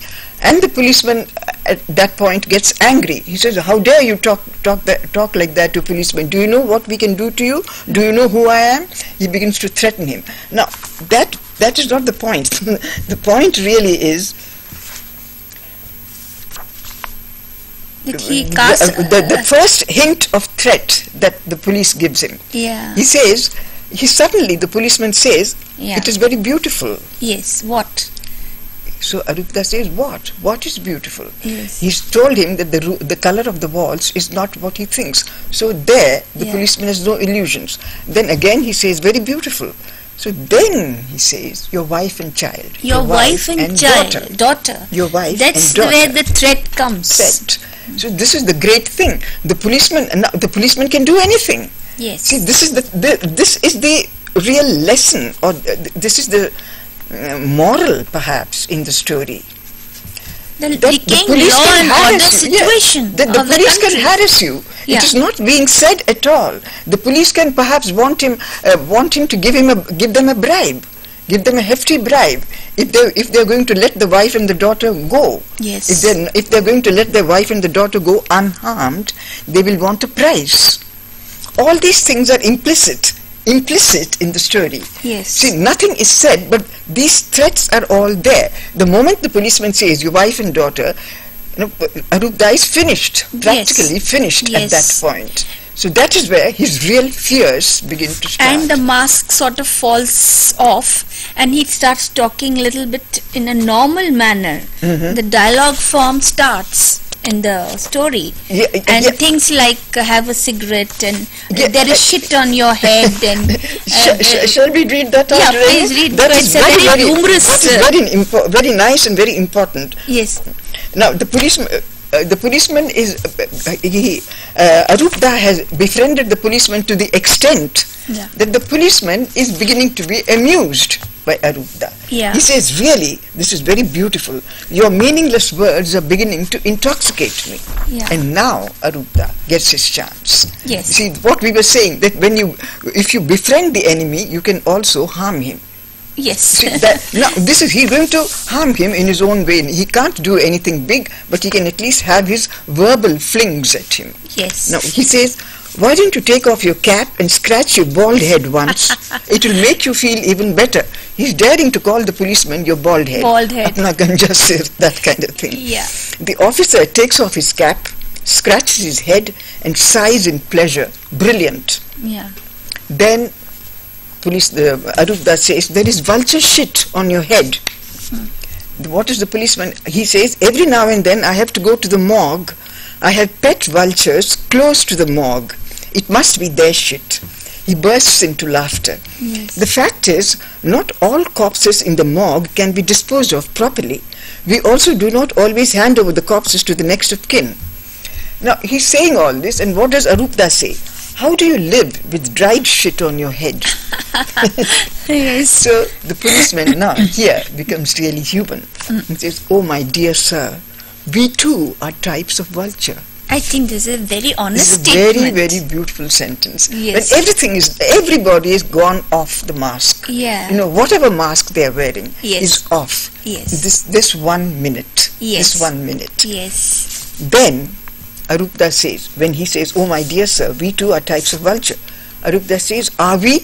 Speaker 2: And the policeman uh, at that point gets angry. He says, how dare you talk, talk, that, talk like that to a policeman? Do you know what we can do to you? Do you know who I am? He begins to threaten him. Now, that, that is not the point. the point really is
Speaker 1: That he
Speaker 2: the,
Speaker 1: casts.
Speaker 2: uh, the, the first hint of threat that the police gives him.
Speaker 1: yeah.
Speaker 2: He says, he suddenly, the policeman says,
Speaker 1: Yeah.
Speaker 2: it is very beautiful.
Speaker 1: Yes. What?
Speaker 2: So Arupda says, what? What is beautiful?
Speaker 1: Yes.
Speaker 2: He's told him that the, the color of the walls is not what he thinks. So there, the
Speaker 1: Yeah.
Speaker 2: policeman has no illusions. Then again he says, very beautiful. So then he says, your wife and child.
Speaker 1: Your wife and, child,
Speaker 2: daughter.
Speaker 1: daughter.
Speaker 2: Your wife
Speaker 1: That's
Speaker 2: and
Speaker 1: the where the threat comes.
Speaker 2: Pet. So this is the great thing. The policeman, uh, now the policeman can do anything.
Speaker 1: Yes.
Speaker 2: See, this is the, the this is the real lesson, or uh, th- this is the uh, moral, perhaps, in the story.
Speaker 1: the
Speaker 2: That
Speaker 1: decaying law
Speaker 2: can harass you. Yeah,
Speaker 1: situation
Speaker 2: that the
Speaker 1: the
Speaker 2: police can harass you.
Speaker 1: Yeah.
Speaker 2: It is not being said at all. The police can perhaps want him, uh, want him to give him a, give them a bribe, give them a hefty bribe if they if they're going to let the wife and the daughter go.
Speaker 1: Yes.
Speaker 2: If if they're going to let their wife and the daughter go unharmed, they will want a price. All these things are implicit, implicit in the story.
Speaker 1: Yes.
Speaker 2: See, nothing is said, but these threats are all there. The moment the policeman says, your wife and daughter, you know, is finished, practically finished at that point. So that is where his real fears begin to start.
Speaker 1: and the mask sort of falls off and he starts talking a little bit in a normal manner
Speaker 2: Mm-hmm.
Speaker 1: the dialogue form starts in the story
Speaker 2: Yeah,
Speaker 1: and
Speaker 2: yeah.
Speaker 1: things like uh, have a cigarette and uh,
Speaker 2: Yeah,
Speaker 1: there is
Speaker 2: uh,
Speaker 1: shit on your head and uh,
Speaker 2: sh- shall we read that out?
Speaker 1: yeah,
Speaker 2: Renu?
Speaker 1: please read.
Speaker 2: That
Speaker 1: It's
Speaker 2: is very,
Speaker 1: very humorous,
Speaker 2: that is
Speaker 1: uh,
Speaker 2: very, very nice and very important.
Speaker 1: yes
Speaker 2: Now, the policeman, uh, the policeman is, uh, uh, he, uh, Arupda has befriended the policeman to the extent
Speaker 1: Yeah.
Speaker 2: that the policeman is beginning to be amused by Arupda.
Speaker 1: Yeah.
Speaker 2: He says, really, this is very beautiful. Your meaningless words are beginning to intoxicate me.
Speaker 1: Yeah.
Speaker 2: And now Arupda gets his chance.
Speaker 1: Yes.
Speaker 2: See, what we were saying, that when you, if you befriend the enemy, you can also harm him.
Speaker 1: yes
Speaker 2: See, that, now, this is, he's going to harm him in his own way. He can't do anything big, but he can at least have his verbal flings at him.
Speaker 1: yes
Speaker 2: Now, he says, why don't you take off your cap and scratch your bald head once? it will make you feel even better. He's daring to call the policeman your bald head.
Speaker 1: Bald head.
Speaker 2: Apna ganja sir, that kind of thing.
Speaker 1: yeah
Speaker 2: The officer takes off his cap, scratches his head, and sighs in pleasure. Brilliant.
Speaker 1: yeah
Speaker 2: Then police the Arupda says there is vulture shit on your head. Hmm. The- What is the policeman? He says every now and then I have to go to the morgue. I have pet vultures close to the morgue. It must be their shit. He bursts into laughter.
Speaker 1: Yes.
Speaker 2: The fact is, not all corpses in the morgue can be disposed of properly. We also do not always hand over the corpses to the next of kin. Now, he's saying all this, and what does Arupda say? How do you live with dried shit on your head?
Speaker 1: yes
Speaker 2: So the policeman now here becomes really human. Mm. He says, Oh, my dear sir, we too are types of vulture.
Speaker 1: I think this is a very honest
Speaker 2: It's a very,
Speaker 1: statement.
Speaker 2: very beautiful sentence.
Speaker 1: Yes.
Speaker 2: When everything is, everybody is gone off the mask.
Speaker 1: Yeah.
Speaker 2: You know, whatever mask they are wearing
Speaker 1: Yes.
Speaker 2: is off.
Speaker 1: Yes.
Speaker 2: This, this one minute.
Speaker 1: Yes.
Speaker 2: This one minute.
Speaker 1: Yes.
Speaker 2: Then Arupda says, when he says, Oh my dear sir, we too are types of vulture. Arupda says, Are we?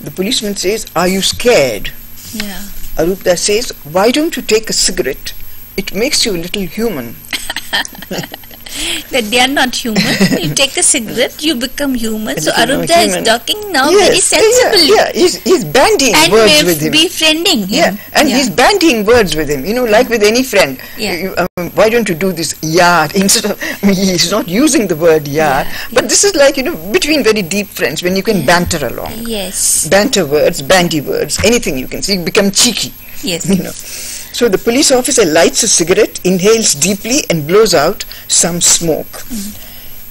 Speaker 2: The policeman says, Are you scared?
Speaker 1: Yeah.
Speaker 2: Arupda says, Why don't you take a cigarette? It makes you a little human.
Speaker 1: That they are not human. you take a cigarette, you become human. So
Speaker 2: become
Speaker 1: is talking now very
Speaker 2: yes,
Speaker 1: sensibly.
Speaker 2: Yeah, yeah. He's, he's bandying
Speaker 1: And
Speaker 2: words with him.
Speaker 1: befriending him.
Speaker 2: Yeah, and he's bandying words with him, you know, like with any friend.
Speaker 1: Yeah.
Speaker 2: You- um, why don't you do this? Yeah, instead of, I mean, he's not using the word yeah,
Speaker 1: Yeah,
Speaker 2: but this is like, you know, between very deep friends when you can banter along.
Speaker 1: Yes.
Speaker 2: Banter words, bandy words, anything you can see, become cheeky,
Speaker 1: Yes.
Speaker 2: you know. So the police officer lights a cigarette, inhales deeply, and blows out some smoke.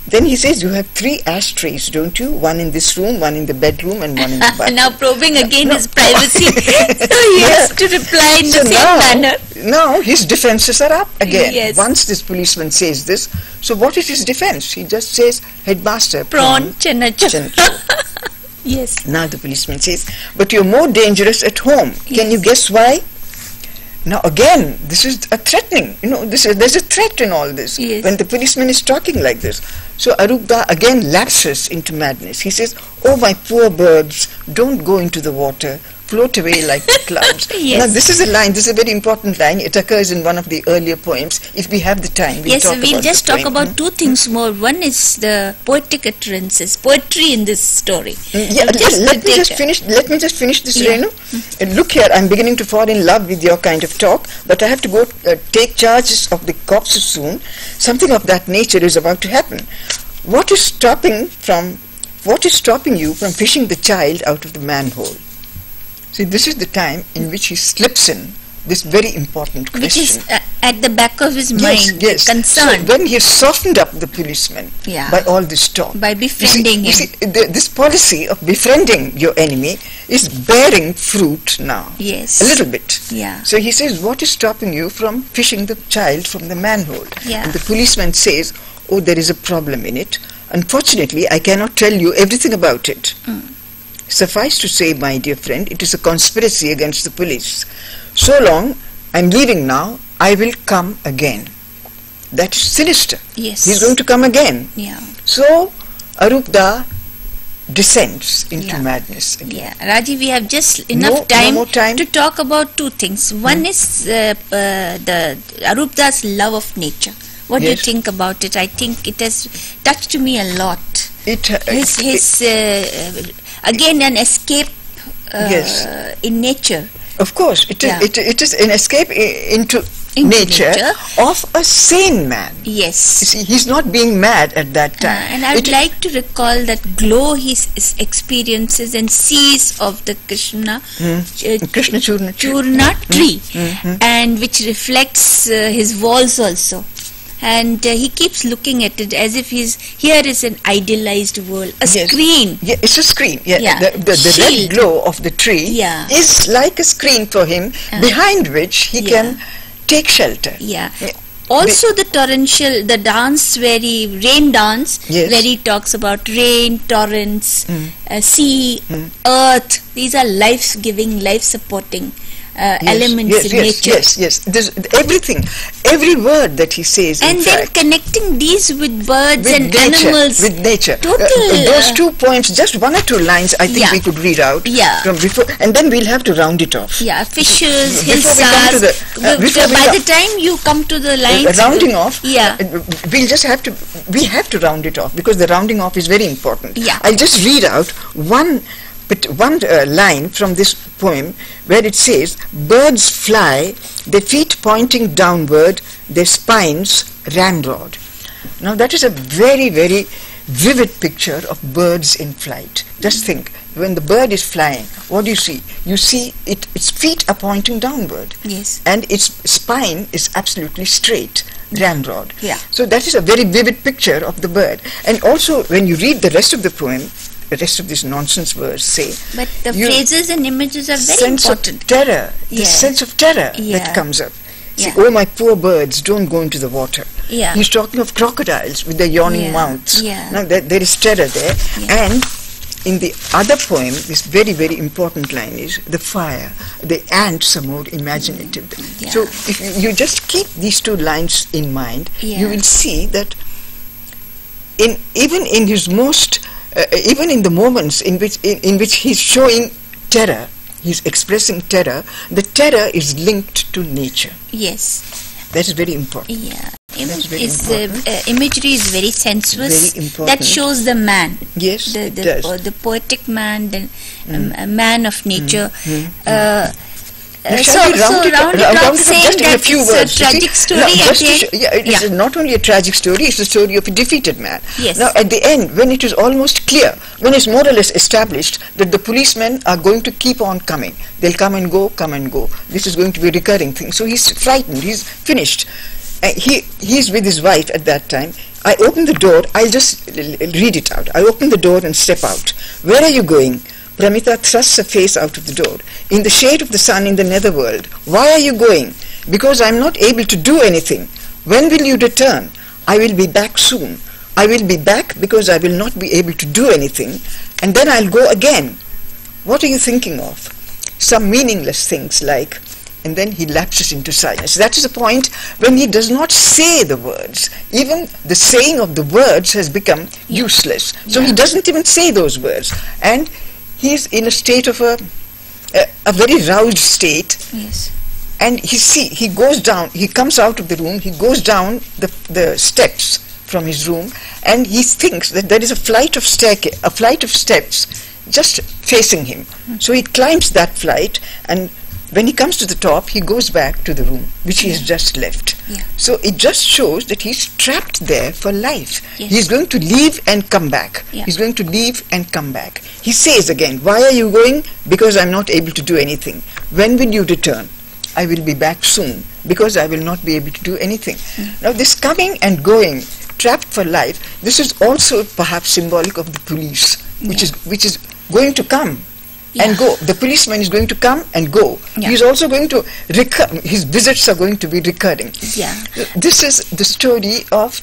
Speaker 2: Then he says, You have three ashtrays, don't you? One in this room, one in the bedroom, and one in the bathroom.
Speaker 1: now probing again his privacy. so he has to reply in
Speaker 2: So
Speaker 1: the same
Speaker 2: now,
Speaker 1: manner.
Speaker 2: now his defenses are up again.
Speaker 1: Yes.
Speaker 2: Once this policeman says this, so what is his defense? He just says, Headmaster,
Speaker 1: Prawn Chanachur.
Speaker 2: Chanachur."
Speaker 1: yes.
Speaker 2: Now the policeman says, But you're more dangerous at home. Can you guess why? Now again, this is a threatening. You know, this is, there's a threat in all this
Speaker 1: Yes.
Speaker 2: when the policeman is talking like this. So Arupda again lapses into madness. He says, "Oh my poor birds, don't go into the water. Float away like the clouds." Now this is a line. This is a very important line. It occurs in one of the earlier poems. If we have the time, we'll
Speaker 1: yes,
Speaker 2: talk
Speaker 1: we'll just talk
Speaker 2: poem.
Speaker 1: about two things more. One is the poetic utterances, poetry in this story.
Speaker 2: Mm, Yeah, just let me just finish. Let me just finish this,
Speaker 1: Yeah.
Speaker 2: Renu. Uh, look here, I'm beginning to fall in love with your kind of talk, but I have to go uh, take charges of the corpses soon. Something of that nature is about to happen. What is stopping from? What is stopping you from fishing the child out of the manhole? See, this is the time in which he slips in this very important question.
Speaker 1: Which is uh, at the back of his
Speaker 2: yes,
Speaker 1: mind,
Speaker 2: yes.
Speaker 1: concern
Speaker 2: So when he softened up the policeman
Speaker 1: Yeah.
Speaker 2: by all this talk,
Speaker 1: by
Speaker 2: you see,
Speaker 1: befriending
Speaker 2: you
Speaker 1: him.
Speaker 2: see, the, this policy of befriending your enemy is bearing fruit now.
Speaker 1: yes.
Speaker 2: A little bit.
Speaker 1: Yeah.
Speaker 2: So he says, What is stopping you from fishing the child from the manhole?
Speaker 1: Yeah.
Speaker 2: And the policeman says, Oh, there is a problem in it. Unfortunately, I cannot tell you everything about it.
Speaker 1: Mm.
Speaker 2: Suffice to say, my dear friend, it is a conspiracy against the police. So long, I'm leaving now, I will come again. That's sinister.
Speaker 1: Yes.
Speaker 2: He's going to come again.
Speaker 1: Yeah.
Speaker 2: So, Arupda descends into
Speaker 1: Yeah.
Speaker 2: madness again.
Speaker 1: Yeah, Raji, we have just
Speaker 2: No-
Speaker 1: enough
Speaker 2: no
Speaker 1: time,
Speaker 2: more time?
Speaker 1: to talk about two things. One is uh, uh, the Arupda's love of nature. What
Speaker 2: Yes.
Speaker 1: do you think about it? I think it has touched me a lot.
Speaker 2: It, uh,
Speaker 1: His, his uh, again an escape uh,
Speaker 2: Yes.
Speaker 1: in nature.
Speaker 2: Of course, it is,
Speaker 1: Yeah.
Speaker 2: it, it is an escape i- into,
Speaker 1: Into
Speaker 2: nature,
Speaker 1: nature.
Speaker 2: of a sane man. You
Speaker 1: Yes.
Speaker 2: see, he's not being mad at that
Speaker 1: Uh,
Speaker 2: time.
Speaker 1: and I would
Speaker 2: It-
Speaker 1: like to recall that glow he experiences and sees of the Krishna uh,
Speaker 2: Krishna Churna.
Speaker 1: Churna tree,
Speaker 2: Mm-hmm.
Speaker 1: and which reflects uh, his walls also. And uh, he keeps looking at it as if he's here is an idealized world, a
Speaker 2: Yes.
Speaker 1: screen.
Speaker 2: Yeah, it's a screen. Yeah,
Speaker 1: Yeah.
Speaker 2: the, the, the red glow of the tree
Speaker 1: Yeah.
Speaker 2: is like a screen for him, behind which he
Speaker 1: Yeah.
Speaker 2: can take shelter.
Speaker 1: Yeah.
Speaker 2: Yeah.
Speaker 1: Also, the torrential, the dance where he, rain dance,
Speaker 2: Yes. Mm.
Speaker 1: where he talks about rain, torrents, uh, sea, earth. These are life giving, life supporting uh,
Speaker 2: Yes,
Speaker 1: elements
Speaker 2: yes,
Speaker 1: in
Speaker 2: yes,
Speaker 1: nature.
Speaker 2: Yes, yes, There's everything, every word that he says.
Speaker 1: And then
Speaker 2: fact,
Speaker 1: connecting these with birds
Speaker 2: with
Speaker 1: and
Speaker 2: nature,
Speaker 1: animals.
Speaker 2: with nature. Uh,
Speaker 1: Total,
Speaker 2: uh, those
Speaker 1: uh,
Speaker 2: two points, just one or two lines, I think
Speaker 1: Yeah.
Speaker 2: we could read out.
Speaker 1: Yeah.
Speaker 2: From before, and then we'll have to round it off.
Speaker 1: Yeah, fishes,
Speaker 2: Before we the- uh, before
Speaker 1: by the time you come to the
Speaker 2: Uh,
Speaker 1: lines,
Speaker 2: rounding off.
Speaker 1: Yeah.
Speaker 2: uh, we'll just have to. We have to round it off because the rounding off is very important.
Speaker 1: Yeah.
Speaker 2: I'll just read out one, but one uh, line from this poem where it says, "Birds fly, their feet pointing downward, their spines ramrod." Now that is a very, very vivid picture of birds in flight. Just think, when the bird is flying, what do you see? You see it, its feet are pointing downward
Speaker 1: Yes.
Speaker 2: and its spine is absolutely straight, ramrod.
Speaker 1: Yeah.
Speaker 2: So that is a very vivid picture of the bird. And also, when you read the rest of the poem, the rest of this nonsense verse say,
Speaker 1: But the
Speaker 2: you-
Speaker 1: phrases and images are very
Speaker 2: sense
Speaker 1: important.
Speaker 2: of terror, the sense of terror
Speaker 1: Yeah.
Speaker 2: that comes up. See,
Speaker 1: Yeah.
Speaker 2: oh my poor birds, don't go into the water.
Speaker 1: Yeah.
Speaker 2: He's talking of crocodiles with their yawning
Speaker 1: Yeah,
Speaker 2: mouths.
Speaker 1: yeah.
Speaker 2: Now there, there is terror there.
Speaker 1: Yeah.
Speaker 2: And in the other poem, this very, very important line is the fire. The ants are more imaginative. Mm,
Speaker 1: so
Speaker 2: if you, you just keep these two lines in mind, you will see that in even in his most uh, even in the moments in which in, in which he's showing terror he's expressing terror the terror is linked to nature
Speaker 1: Yes.
Speaker 2: that is very important
Speaker 1: Yeah. Image
Speaker 2: very
Speaker 1: is, uh,
Speaker 2: important.
Speaker 1: uh, imagery is very sensuous.
Speaker 2: Very important.
Speaker 1: That shows the man.
Speaker 2: yes
Speaker 1: the
Speaker 2: it does
Speaker 1: uh, the poetic man, the um, a man of nature.
Speaker 2: mm,
Speaker 1: Uh,
Speaker 2: Now,
Speaker 1: uh, so,
Speaker 2: round
Speaker 1: so
Speaker 2: it
Speaker 1: round
Speaker 2: round it
Speaker 1: saying
Speaker 2: just in
Speaker 1: that
Speaker 2: a few
Speaker 1: it's
Speaker 2: words,
Speaker 1: a tragic story.
Speaker 2: No,
Speaker 1: at
Speaker 2: just
Speaker 1: the
Speaker 2: to
Speaker 1: end-
Speaker 2: yeah, it is
Speaker 1: Yeah.
Speaker 2: not only a tragic story, it's the story of a defeated man.
Speaker 1: Yes.
Speaker 2: Now, at the end, when it is almost clear, when it's more or less established that the policemen are going to keep on coming, they'll come and go, come and go. This is going to be a recurring thing. So he's frightened, he's finished. Uh, he, he's with his wife at that time. I open the door, I'll just read it out. I open the door and step out. Where are you going? Pramita thrusts her face out of the door. In the shade of the sun in the netherworld. Why are you going? Because I'm not able to do anything. When will you return? I will be back soon. I will be back because I will not be able to do anything. And then I'll go again. What are you thinking of? Some meaningless things like, and then he lapses into silence. That is the point when he does not say the words. Even the saying of the words has become useless. So he doesn't even say those words. And he is in a state of a, a, a very roused state.
Speaker 1: Yes.
Speaker 2: and he see he goes down he comes out of the room he goes down the, the steps from his room and he thinks that there is a flight of staircase a flight of steps just facing him. Mm. So he climbs that flight and when he comes to the top he goes back to the room which he has just left.
Speaker 1: Yeah.
Speaker 2: so it just shows that he's trapped there for life.
Speaker 1: Yes.
Speaker 2: he's going to leave and come back.
Speaker 1: Yeah.
Speaker 2: he's going to leave and come back. He says again why are you going? Because i'm not able to do anything. When will you return? I will be back soon because I will not be able to do anything. Mm. Now, this coming and going, trapped for life, this is also perhaps symbolic of the police, which is which is going to come and go. The policeman is going to come and go.
Speaker 1: Yeah.
Speaker 2: He is also going to recur. His visits are going to be recurring.
Speaker 1: Yeah.
Speaker 2: This is the story of.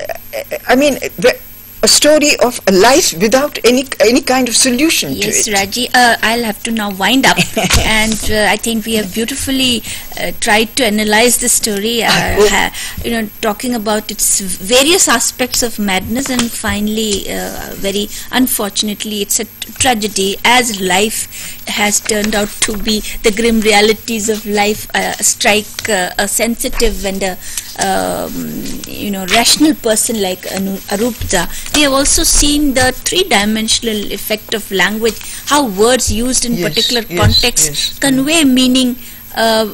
Speaker 2: uh, I mean, the, a story of a life without any any kind of solution
Speaker 1: Yes,
Speaker 2: to it.
Speaker 1: Raji, uh, I'll have to now wind up. and uh, I think we have beautifully uh, tried to analyze the story, uh, ha- you know, talking about its various aspects of madness, and finally, uh, very unfortunately, it's a tragedy as life has turned out to be. The grim realities of life uh, strike uh, a sensitive and a um, you know rational person like Anu- Arupda. We have also seen the three-dimensional effect of language, how words used in
Speaker 2: Yes,
Speaker 1: particular
Speaker 2: yes,
Speaker 1: contexts
Speaker 2: yes.
Speaker 1: convey meaning uh,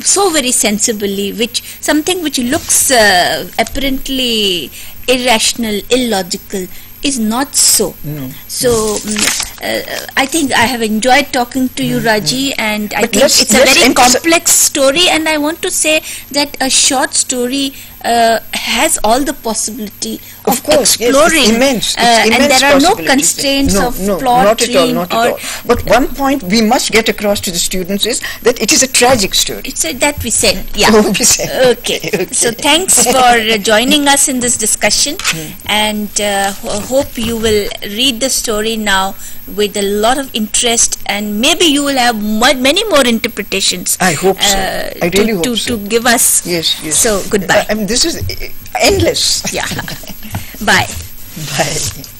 Speaker 1: so very sensibly, which something which looks uh, apparently irrational, illogical, is not so.
Speaker 2: No.
Speaker 1: So mm, uh, I think I have enjoyed talking to you, Raji, and I
Speaker 2: But
Speaker 1: think it's a very complex story. And I want to say that a short story uh, has all the possibility of,
Speaker 2: Of course, yes, it's
Speaker 1: exploring,
Speaker 2: immense. It's
Speaker 1: uh, and there are no constraints
Speaker 2: no,
Speaker 1: of
Speaker 2: no,
Speaker 1: plot,
Speaker 2: not at all, not
Speaker 1: or
Speaker 2: at all. But one point we must get across to the students is that it is a tragic story.
Speaker 1: It's a, that we said, yeah.
Speaker 2: Oh, we said.
Speaker 1: Okay.
Speaker 2: Okay,
Speaker 1: So thanks for uh, joining us in this discussion,
Speaker 2: Hmm.
Speaker 1: and uh, hope you will read the story now with a lot of interest, and maybe you will have many more interpretations.
Speaker 2: I hope so.
Speaker 1: uh,
Speaker 2: I
Speaker 1: to,
Speaker 2: really hope
Speaker 1: to,
Speaker 2: so.
Speaker 1: to give us.
Speaker 2: Yes, yes.
Speaker 1: So goodbye.
Speaker 2: I mean, this is endless.
Speaker 1: yeah. Bye.
Speaker 2: Bye.